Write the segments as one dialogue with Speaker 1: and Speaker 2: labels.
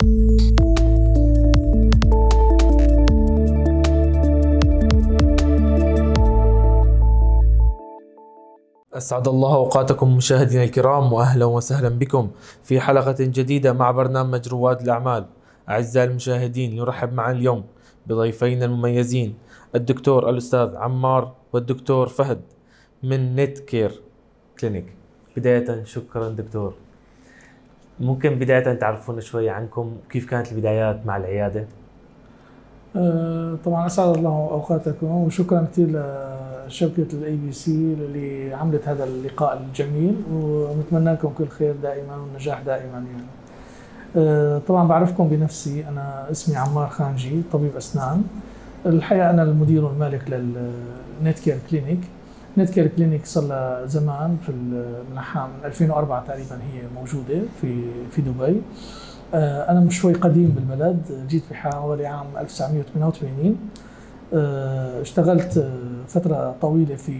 Speaker 1: أسعد الله أوقاتكم مشاهدينا الكرام وأهلا وسهلا بكم في حلقة جديدة مع برنامج رواد الأعمال. أعزائي المشاهدين نرحب معا اليوم بضيفينا المميزين الدكتور الأستاذ عمار والدكتور فهد من نت كير كلينيك. بداية شكرا دكتور. ممكن بداية تعرفونا شوي عنكم كيف كانت البدايات مع العيادة؟
Speaker 2: آه، طبعا أسعد الله أوقاتكم وشكرا كثير لشبكة الاي بي سي اللي عملت هذا اللقاء الجميل ونتمنى لكم كل خير دائما والنجاح دائما يعني. آه، طبعا بعرفكم بنفسي أنا اسمي عمار خانجي طبيب أسنان. الحقيقة أنا المدير المالك لل Net Care Clinic Net Care Clinic صار لها زمان في من 2004 تقريبا هي موجودة في في دبي. آه، أنا مش شوي قديم بالبلد. جيت بحوالي عام 1988 آه، اشتغلت آه، فترة طويلة في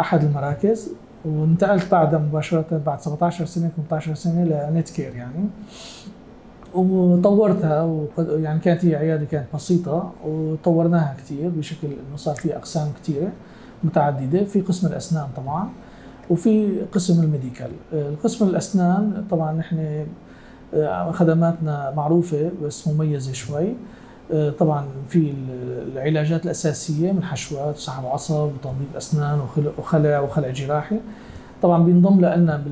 Speaker 2: أحد المراكز وانتقلت بعدها مباشرة بعد 17 سنة 18 سنة ل Net Care يعني. وطورتها يعني كانت هي عيادة كانت بسيطة وطورناها كثير بشكل إنه صار في أقسام كثيره متعددة في قسم الأسنان طبعا وفي قسم الميديكال. القسم الأسنان طبعا نحن آه، خدماتنا معروفة بس مميزة شوي. آه، طبعا في العلاجات الأساسية من حشوات وسحب عصب وتنظيف أسنان وخلع وخلع جراحي. طبعا بينضم لنا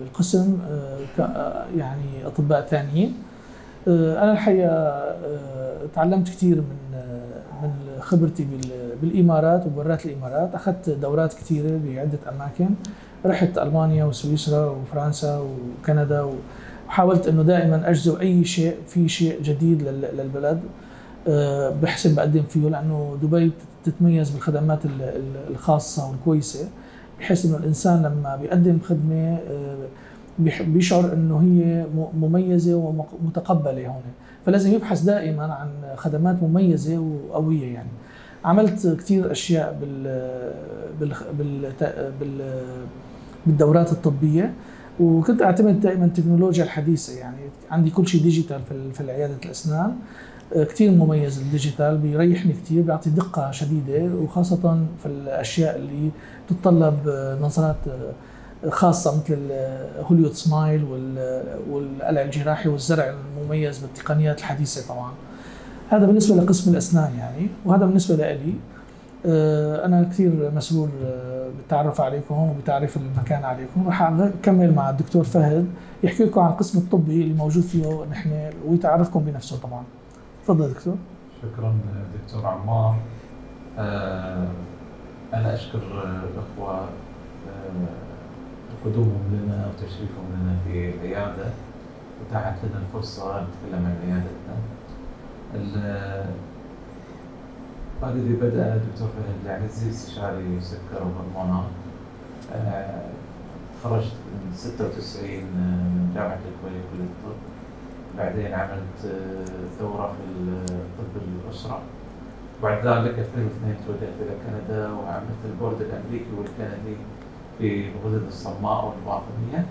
Speaker 2: بالقسم آه، يعني أطباء ثانيين أنا الحقيقة تعلمت كثير من خبرتي بالإمارات وبرات الإمارات. أخذت دورات كثيرة بعدة أماكن. رحت ألمانيا وسويسرا وفرنسا وكندا وحاولت إنه دائما اجذب أي شيء في شيء جديد للبلد. آه، بحسن بقدم فيه لأنه دبي تتميز بالخدمات الخاصة والكويسة. بحيث إنه الإنسان لما بيقدم خدمة آه، بيشعر إنه هي مميزة ومتقبله هون. فلازم يبحث دائما عن خدمات مميزة وقوية يعني. عملت كثير أشياء بال بال بال بالدورات الطبية وكنت أعتمد دائما التكنولوجيا الحديثة يعني. عندي كل شيء digital في عياده الأسنان. كثير مميز ال digital بيريحني كثير بيعطي دقة شديدة وخاصة في الأشياء اللي تتطلب نظرات خاصة مثل هوليود سمايل والقلع الجراحي والزرع المميز بالتقنيات الحديثة طبعا. هذا بالنسبة لقسم الأسنان يعني وهذا بالنسبة لي آه، أنا كثير مسرور آه، بالتعرف عليكم وبتعريف المكان عليكم. رح أكمل مع الدكتور فهد يحكي لكم عن القسم الطبي اللي موجود فيه نحن ويتعرفكم بنفسه طبعا. تفضل دكتور.
Speaker 3: شكرا دكتور عمار. آه، أنا أشكر الأخوة قدومهم لنا وتشريفهم لنا في العياده وتاحت لنا الفرصة نتكلم عن عيادتنا هذا اللي بدأ دكتور فهد العزيز استشاري سكر وهرمونات آه، تخرجت من 96 آه، من جامعة الكويت كليه الطب بعدين عملت آه، دورة في طب الأسرة. بعد ذلك 2002 توجهت إلى كندا وعملت ال board الأمريكي والكندي. في الغدد الصماء والباطنيه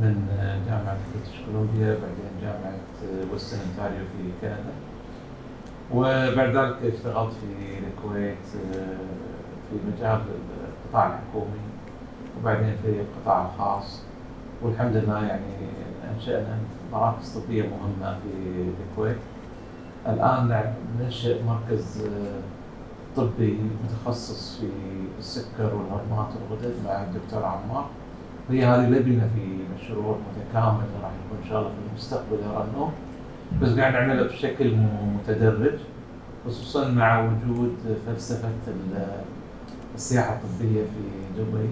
Speaker 3: من جامعة بريتش كولومبيا بعدين جامعة ويسترن أونتاريو في كندا. وبعد ذلك اشتغلت في الكويت آه، في مجال القطاع الحكومي وبعدين في القطاع الخاص. والحمد لله يعني أنشأنا مراكز طبية مهمة في الكويت. الآن ننشئ مركز آه، طبي متخصص في السكر والهرمونات والغدد مع الدكتور عمار هي هذه لبنة في مشروع متكامل راح يكون إن شاء الله في المستقبل يرنوه بس قاعد نعملها بشكل متدرج خصوصا مع وجود فلسفة السياحة الطبية في دبي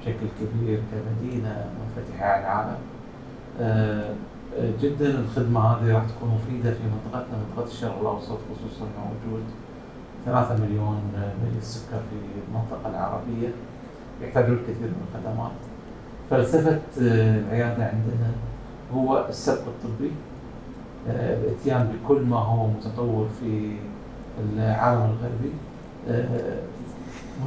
Speaker 3: بشكل كبير كمدينة منفتحة على العالم. آه، جدا الخدمة هذه راح تكون مفيدة في منطقتنا منطقة الشرق الأوسط خصوصا مع وجود 3 مليون مريض سكر في المنطقة العربية يحتاجون الكثير من الخدمات. فلسفة العياده عندنا هو السبق الطبي الإتيان بكل ما هو متطور في العالم الغربي آه،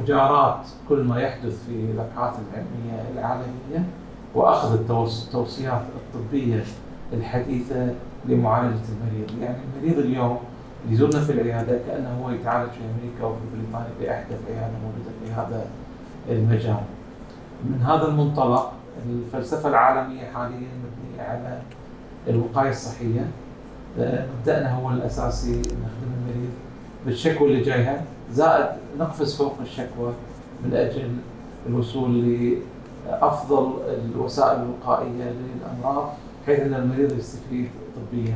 Speaker 3: مجاراة كل ما يحدث في الأبحاث العلمية العالمية وأخذ التوصيات الطبية الحديثة لمعالجة المريض، يعني المريض اليوم يزورنا في العياده كانه هو يتعالج في أمريكا وفي بريطانيا في احدث عياده موجودة في هذا المجال. من هذا المنطلق الفلسفة العالمية حاليا مبنية على الوقاية الصحية مبدأنا هو الأساسي نخدم المريض بالشكوى اللي جايها زائد نقفز فوق الشكوى من أجل الوصول لأفضل الوسائل الوقائية للأمراض بحيث أن المريض يستفيد طبيا.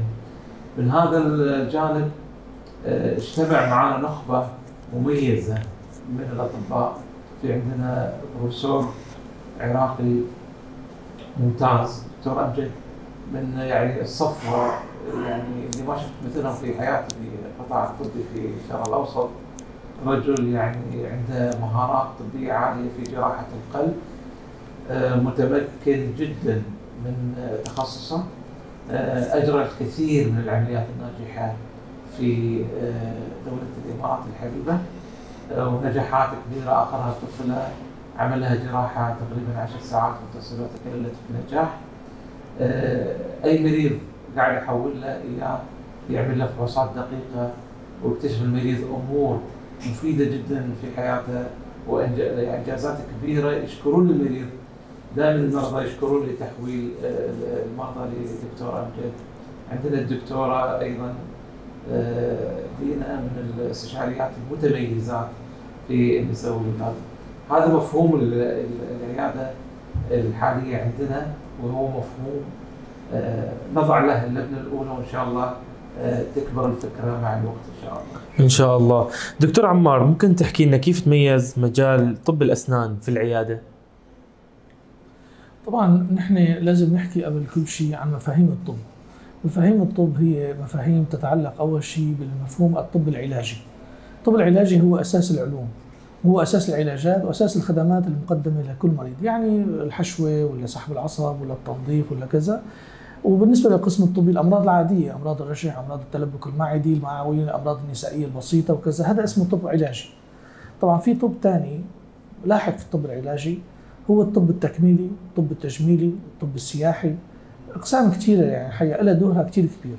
Speaker 3: من هذا الجانب اجتمع معنا نخبة مميزة من الأطباء. في عندنا بروفيسور عراقي ممتاز. دكتور امجد من يعني الصفوة يعني اللي ما شفت مثلهم في حياتي في القطاع الطبي في الشرق الأوسط. رجل يعني عنده مهارات طبية عالية في جراحة القلب متمكن جدا من تخصصه. أجرى الكثير من العمليات الناجحة في دولة الإمارات الحبيبة. ونجاحات كبيرة اخرها طفله عملها جراحة تقريبا 10 ساعات متصله تكللت بنجاح أي مريض قاعد يحول له إياه يعمل له فحوصات دقيقة ويكتشف المريض أمور مفيدة جدا في حياته وانجازات كبيرة يشكرون المريض دائما المرضى يشكرون لتحويل آه، المرضى لدكتور امجد عندنا الدكتوره آه، دينا من الاستشاريات المتميزات في النساء والولاد هذا مفهوم العيادة الحالية عندنا وهو مفهوم آه، نضع له اللبنة الأولى وإن شاء الله تكبر الفكرة مع الوقت إن شاء الله.
Speaker 1: إن شاء الله. دكتور عمار ممكن تحكي لنا كيف تميز مجال طب الأسنان في العيادة؟
Speaker 2: طبعا نحن لازم نحكي قبل كل شيء عن مفاهيم الطب مفاهيم الطب هي مفاهيم تتعلق أول شيء بالمفهوم الطب العلاجي. الطب العلاجي هو أساس العلوم هو أساس العلاجات وأساس الخدمات المقدمة لكل مريض يعني الحشوة ولا سحب العصب ولا التنظيف ولا كذا. وبالنسبة للقسم الطبي الأمراض العادية أمراض الرشح أمراض التلبك المعدي المعوي الأمراض النسائية البسيطة وكذا. هذا اسمه طب علاجي طبعا في طب ثاني لاحق في الطب العلاجي هو الطب التكميلي الطب التجميلي الطب السياحي. أقسام كثيره يعني حقيقة لها دورها كثير كبير.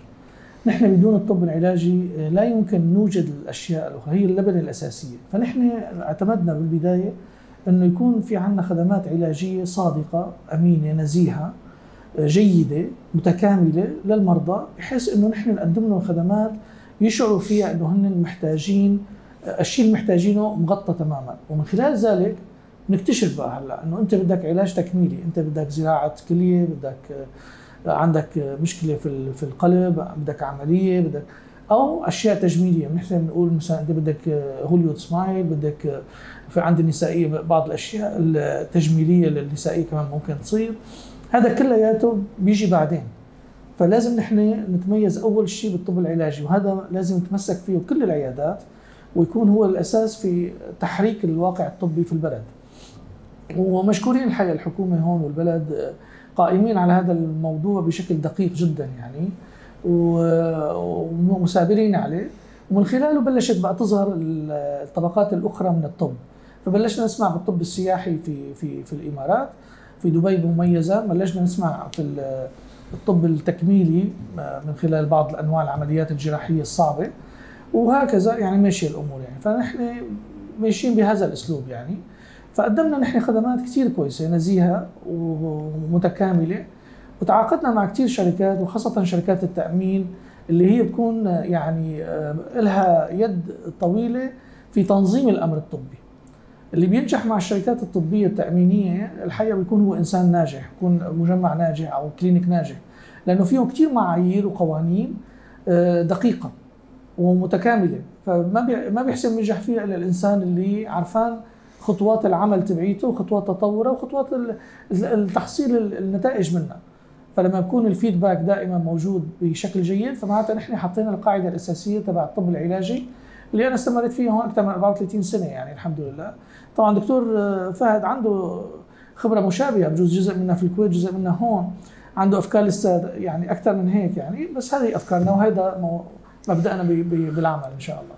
Speaker 2: نحن بدون الطب العلاجي آه، لا يمكن نوجد الأشياء الأخرى هي اللبنه الأساسية. فنحن اعتمدنا بالبداية إنه يكون في عندنا خدمات علاجية صادقة أمينة نزيهة آه، جيدة متكاملة للمرضى بحيث إنه نحن نقدم لهم خدمات يشعروا فيها إنه هن محتاجين آه، الشيء اللي محتاجينه مغطى تماما. ومن خلال ذلك نكتشف بقى هلأ إنه أنت بدك علاج تكميلي أنت بدك زراعة كلية بدك عندك مشكلة في في القلب بدك عملية بدك أو أشياء تجميلية. نحن بنقول مثلا أنت بدك هوليود سمايل بدك في عند النسائيه بعض الأشياء التجميلية للنسائيه كمان ممكن تصير. هذا كلياته بيجي بعدين. فلازم نحن نتميز أول شيء بالطب العلاجي وهذا لازم يتمسك فيه كل العيادات ويكون هو الأساس في تحريك الواقع الطبي في البلد. ومشكورين الحقيقة الحكومة هون والبلد قائمين على هذا الموضوع بشكل دقيق جدا يعني ومثابرين عليه. ومن خلاله بلشت بقى تظهر الطبقات الأخرى من الطب. فبلشنا نسمع بالطب السياحي في في في الإمارات في دبي مميزه بلشنا نسمع في الطب التكميلي من خلال بعض الانواع العمليات الجراحية الصعبة. وهكذا يعني ماشية الأمور يعني. فنحن ماشيين بهذا الأسلوب يعني. فقدمنا نحن خدمات كثير كويسة نزيهة ومتكاملة وتعاقدنا مع كثير شركات وخاصة شركات التأمين اللي هي بتكون يعني آه، لها يد طويلة في تنظيم الأمر الطبي. اللي بينجح مع الشركات الطبية التأمينية الحقيقة بيكون هو إنسان ناجح بيكون مجمع ناجح أو كلينيك ناجح لأنه فيهم كثير معايير وقوانين آه، دقيقة ومتكاملة فما ما بيحسن ينجح فيها إلا الإنسان اللي عرفان خطوات العمل تبعيته وخطوات تطوره وخطوات التحصيل النتائج منها فلما يكون الفيدباك دائما موجود بشكل جيد فمعناتها نحن حطينا القاعدة الأساسية تبع الطب العلاجي اللي أنا استمرت فيه هون أكثر من 34 سنة يعني الحمد لله. طبعا دكتور فهد عنده خبرة مشابهة بجوز جزء منها في الكويت جزء منها هون عنده أفكار لسه يعني أكثر من هيك يعني بس هذه أفكارنا وهذا مبدأنا بالعمل إن شاء الله.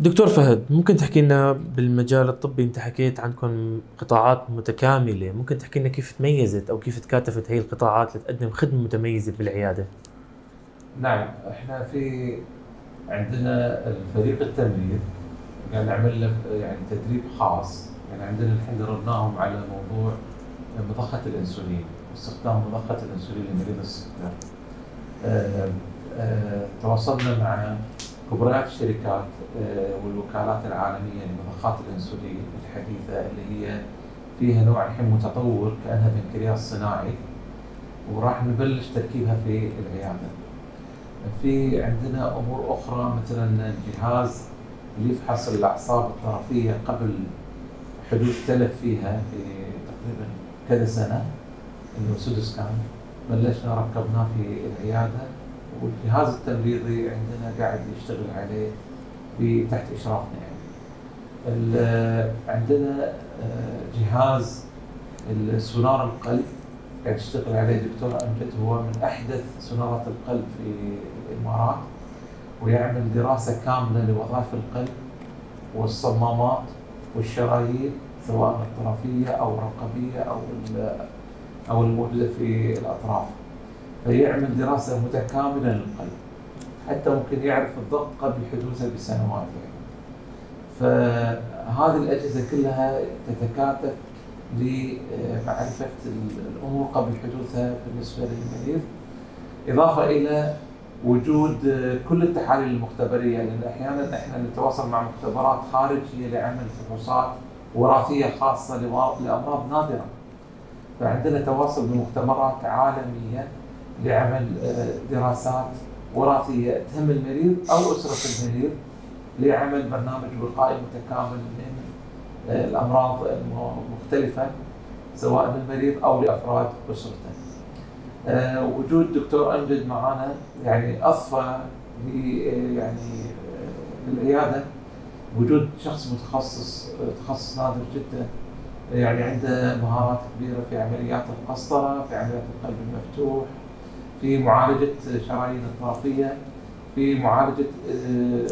Speaker 1: دكتور فهد ممكن تحكي لنا بالمجال الطبي انت حكيت عنكم قطاعات متكاملة ممكن تحكي لنا كيف تميزت أو كيف تكاتفت هي القطاعات لتقدم خدمة متميزة بالعيادة
Speaker 3: نعم إحنا في عندنا الفريق التمريض قاعد نعمل يعني تدريب خاص يعني عندنا الحين دربناهم على موضوع مضخة الإنسولين واستخدام مضخة الإنسولين لمريض السكر. آه، آه، تواصلنا مع كبريات الشركات والوكالات العالمية لمضخات الإنسولين الحديثة اللي هي فيها نوع الحين متطور كأنها بنكرياس صناعي وراح نبلش تركيبها في العيادة. في عندنا أمور أخرى مثلا الجهاز اللي يفحص الأعصاب الطرفية قبل حدوث تلف فيها في تقريبا كذا سنة إنه سودس كان بلشنا ركبناه في العيادة والجهاز التمريضي عندنا قاعد يشتغل عليه تحت إشرافنا يعني. عندنا آه، جهاز السونار القلب. قاعد يشتغل عليه دكتور أمجد. هو من أحدث سونارات القلب في الإمارات ويعمل دراسة كاملة لوظائف القلب والصمامات والشرايين سواء الطرفيه أو الرقبية أو أو الموجودة في الأطراف. فيعمل دراسة متكاملة للقلب. حتى ممكن يعرف الضغط قبل حدوثه بسنوات يعني. فهذه الأجهزة كلها تتكاتف لمعرفة الأمور قبل حدوثها بالنسبة للمريض إضافة إلى وجود كل التحاليل المختبرية لأن أحيانا إحنا نتواصل مع مختبرات خارجية لعمل فحوصات وراثية خاصة لوا- لأمراض نادرة. فعندنا تواصل بمختبرات عالمية لعمل آه، دراسات وراثية تهم المريض أو أسرة المريض لعمل برنامج وقائي متكامل من آه، الأمراض المختلفة سواء للمريض أو لأفراد أسرته. آه، وجود دكتور أمجد معنا يعني اضفى ل يعني آه، للعياده وجود شخص متخصص آه، تخصص نادر جدا يعني عنده مهارات كبيرة في عمليات القسطرة، في عمليات القلب المفتوح، في معالجة شرايين الطرفيه، في معالجة آه،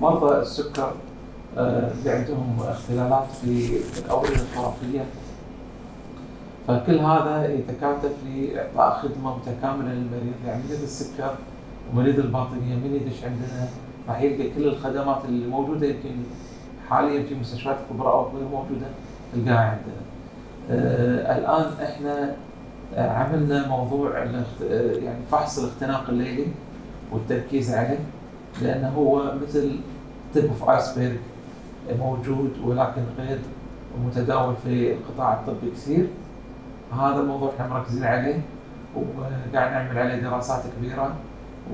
Speaker 3: مرضى السكر آه، اللي عندهم اختلالات في الأوردة الطرفيه فكل هذا يتكاتف لإعطاء خدمة متكاملة للمريض. يعني مريض السكر ومريض الباطنية من يدش عندنا؟ راح يلقى كل الخدمات اللي موجودة يمكن حاليا في مستشفيات كبرى أو غير موجودة تلقاها عندنا. آه الآن إحنا آه، عملنا موضوع يعني فحص الاختناق الليلي والتركيز عليه لأنه هو مثل تب اوف ايسبرغ موجود ولكن غير متداول في القطاع الطبي كثير. هذا الموضوع إحنا مركزين عليه وقاعد نعمل عليه دراسات كبيرة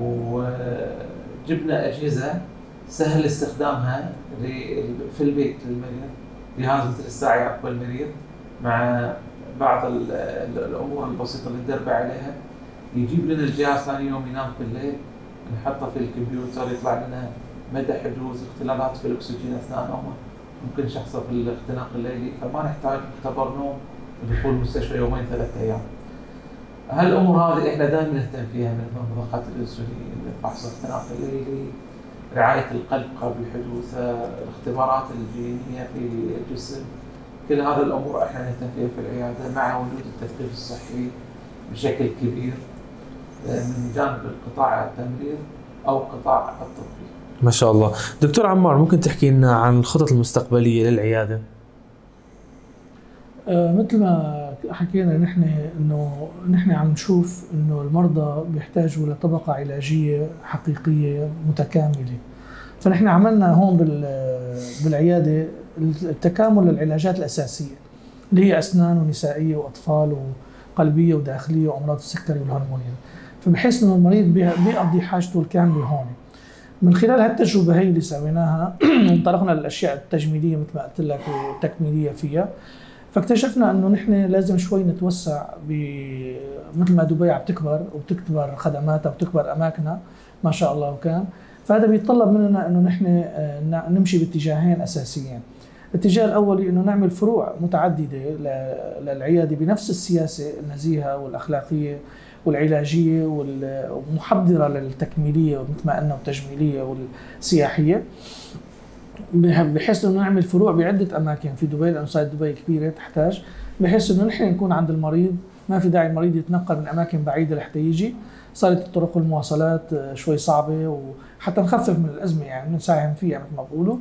Speaker 3: وجبنا أجهزة سهل استخدامها في البيت للمريض جهاز مثل الساعة يراقب المريض مع بعض ال- ال- الأمور البسيطة اللي ندربه عليها. يجيب لنا الجهاز ثاني يوم ينام في الليل نحطه في الكمبيوتر يطلع لنا مدى حدوث اختلالات في الأكسجين أثناء نومه. ممكن شخصه في الاختناق الليلي فما نحتاج مختبر نوم ودخول المستشفى يومين ثلاثة أيام. هالأمور هذه إحنا دائما نهتم فيها من مضخات الانسولين، فحص الاختناق الليلي، رعاية القلب قبل حدوثه، الاختبارات الجينية في الجسم، كل هذه الأمور إحنا نهتم فيها في العيادة مع وجود التثقيف الصحي بشكل كبير آه، من جانب القطاع التمريض أو القطاع الطبي.
Speaker 1: ما شاء الله. دكتور عمار ممكن تحكي لنا عن الخطط المستقبلية للعيادة؟
Speaker 2: آه، مثل ما حكينا نحن إنه نحن عم نشوف إنه المرضى بيحتاجوا لطبقة علاجية حقيقية متكاملة. فنحن عملنا هون بال- بالعيادة التكامل للعلاجات الأساسية اللي هي أسنان ونسائية وأطفال وقلبية وداخلية وأمراض السكري والهرمونية. فبحيث إنه المريض بي- بيقضي حاجته الكاملة هون. من خلال هالتجربة هي اللي سويناها وانطلقنا للأشياء التجميلية مثل ما قلت لك والتكميليه فيها. فاكتشفنا إنه نحن لازم شوي نتوسع ب مثل ما دبي عم تكبر وبتكبر خدماتها وبتكبر أماكنها ما شاء الله وكان. فهذا بيتطلب مننا إنه نحن آه، نمشي باتجاهين أساسيين. الاتجاه الاولي إنه نعمل فروع متعددة للعيادة بنفس السياسة النزيهة والأخلاقية والعلاجية وال- ومحضرة للتكميلية مثل ما قلنا والتجميلية والسياحية. بح- بحيث إنه نعمل فروع بعدة أماكن في دبي لأنه صارت دبي كبيرة تحتاج. بحيث إنه نحن نكون عند المريض ما في داعي المريض يتنقل من أماكن بعيدة لحتى يجي. صارت الطرق والمواصلات آه، شوي صعبة وحتى نخفف من الأزمة يعني نساهم فيها مثل ما بقولوا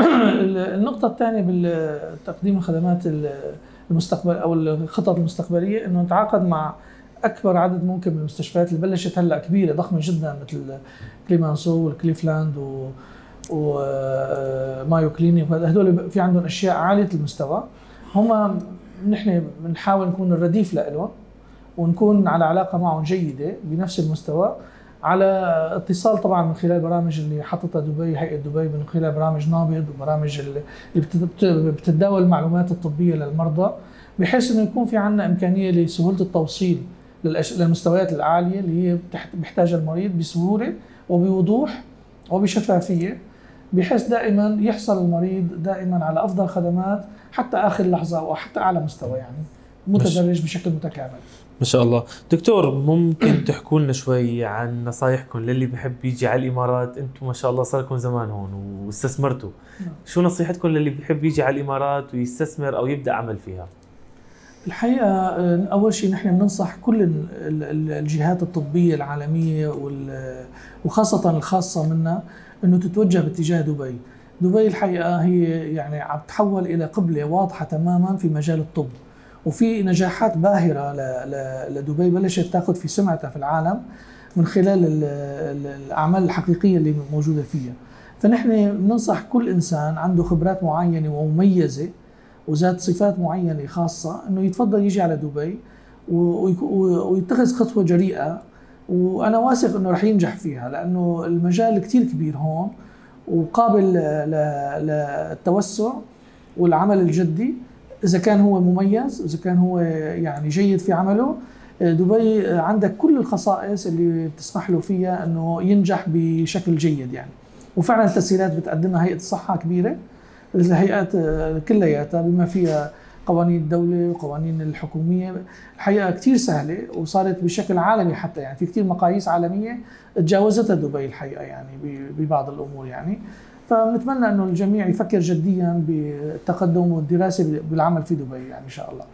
Speaker 2: النقطة الثانية بالتقديم الخدمات المستقبل أو الخطط المستقبلية إنه نتعاقد مع أكبر عدد ممكن من المستشفيات اللي بلشت هلأ كبيرة ضخمة جدا مثل كليمانسو والكليفلاند و ومايو كلينيك هدول في عندهم أشياء عالية المستوى. هم نحن بنحاول نكون الرديف لهم ونكون على علاقة معهم جيدة بنفس المستوى. على اتصال طبعا من خلال برامج اللي حطتها دبي هيئة دبي من خلال برامج نابض وبرامج اللي بتتداول المعلومات الطبية للمرضى بحيث إنه يكون في عندنا إمكانية لسهولة التوصيل للمستويات العالية اللي هي بيحتاجها المريض بسهولة وبوضوح وبشفافية بحيث دائما يحصل المريض دائما على أفضل خدمات حتى آخر لحظة أو حتى أعلى مستوى يعني متدرج بشكل متكامل.
Speaker 1: ما شاء الله. دكتور ممكن تحكوا لنا شوي عن نصايحكم للي بحب يجي على الإمارات؟ أنتم ما شاء الله صار لكم زمان هون واستثمرتوا. نعم. شو نصيحتكم للي بحب يجي على الإمارات ويستثمر أو يبدأ عمل فيها؟
Speaker 2: الحقيقة أول شيء نحن بننصح كل الجهات الطبية العالمية وخاصة الخاصة منا إنه تتوجه باتجاه دبي. دبي الحقيقة هي يعني عم تحول إلى قبلة واضحة تماما في مجال الطب. وفي نجاحات باهرة لدبي بلشت تأخذ في سمعتها في العالم من خلال الأعمال الحقيقية اللي موجودة فيها. فنحن بننصح كل إنسان عنده خبرات معينة ومميزة وذات صفات معينة خاصة إنه يتفضل يجي على دبي ويتخذ خطوة جريئة. وأنا واثق إنه رح ينجح فيها لأنه المجال كثير كبير هون وقابل للتوسع والعمل الجدي. إذا كان هو مميز إذا كان هو يعني جيد في عمله دبي عندك كل الخصائص اللي بتسمح له فيها إنه ينجح بشكل جيد يعني. وفعلا التسهيلات بتقدمها هيئة الصحة كبيرة. الهيئات كلياتها بما فيها قوانين الدولة وقوانين الحكومية الحقيقة كثير سهلة وصارت بشكل عالمي حتى يعني. في كثير مقاييس عالمية تجاوزتها دبي الحقيقة يعني ببعض الأمور يعني. فنتمنى إنه الجميع يفكر جديا بالتقدم والدراسه بالعمل في دبي يعني إن شاء الله.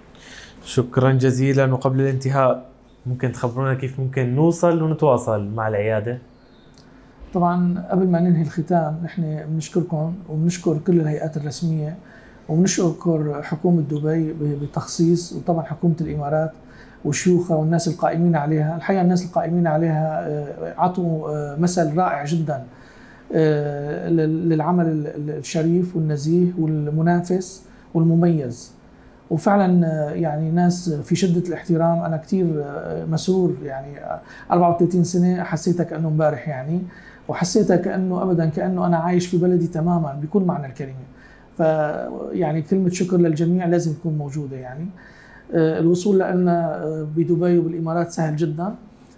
Speaker 1: شكرا جزيلا وقبل الانتهاء ممكن تخبرونا كيف ممكن نوصل ونتواصل مع العيادة؟
Speaker 2: طبعا قبل ما ننهي الختام نحن بنشكركم وبنشكر كل الهيئات الرسمية وبنشكر حكومة دبي بتخصيص وطبعا حكومة الإمارات وشيوخها والناس القائمين عليها الحقيقة الناس القائمين عليها آه، عطوا آه، مثل رائع جدا للعمل الشريف والنزيه والمنافس والمميز. وفعلا يعني ناس في شدة الاحترام أنا كثير مسرور يعني 34 سنة حسيتها كأنه امبارح يعني وحسيتها كأنه ابدا كأنه أنا عايش في بلدي تماما بكل معنى الكلمة. فيعني كلمة شكر للجميع لازم تكون موجودة يعني. آه، الوصول لنا آه، بدبي وبالإمارات سهل جدا.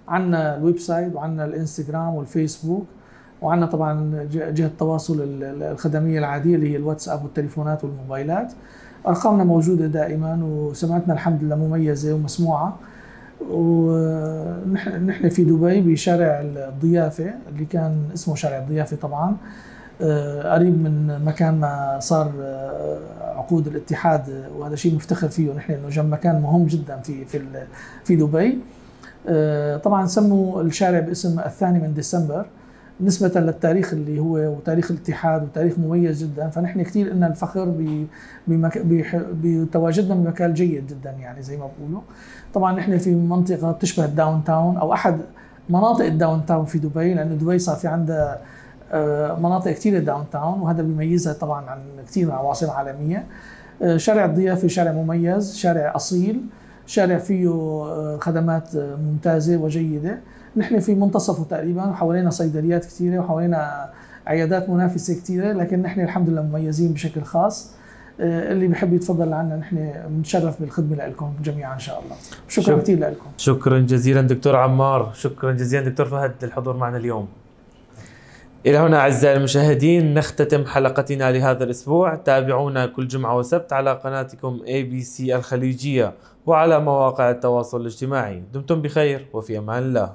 Speaker 2: عندنا ال website وعندنا الإنستغرام والفيسبوك. وعندنا طبعا جهة التواصل الخدمية العادية اللي هي الواتساب والتليفونات والموبايلات. أرقامنا موجودة دائما وسمعتنا الحمد لله مميزة ومسموعة. ونحن نحن في دبي بشارع الضيافة اللي كان اسمه شارع الضيافة طبعا. آه، قريب من مكان ما صار آه، عقود الاتحاد وهذا شيء مفتخر فيه. نحن إنه جنب مكان مهم جدا في في في دبي. آه، طبعا سموا الشارع باسم الثاني من ديسمبر. نسبة للتاريخ اللي هو وتاريخ الاتحاد وتاريخ مميز جدا فنحن كثير لنا الفخر بتواجدنا بمكان جيد جدا يعني زي ما بقولوا. طبعا نحن في منطقة بتشبه ال downtown أو أحد مناطق ال downtown في دبي لأنه دبي صار في عندها آه، مناطق كثيرة downtown وهذا بيميزها طبعا عن كثير من عواصم عالمية. آه، شارع الضيافة شارع مميز شارع أصيل شارع فيه آه، خدمات ممتازة وجيدة. نحن في منتصفه تقريبا وحوالينا صيدليات كثيرة وحوالينا عيادات منافسة كثيرة لكن نحن الحمد لله مميزين بشكل خاص. اللي بحب يتفضل عنا نحن بنتشرف بالخدمة لكم جميعا إن شاء الله. شكرا شك... كثير لكم
Speaker 1: شكرا جزيلا دكتور عمار. شكرا جزيلا دكتور فهد للحضور معنا اليوم. إلى هنا أعزائي المشاهدين نختتم حلقتنا لهذا الأسبوع. تابعونا كل جمعة وسبت على قناتكم ABC الخليجية. وعلى مواقع التواصل الاجتماعي. دمتم بخير وفي أمان الله.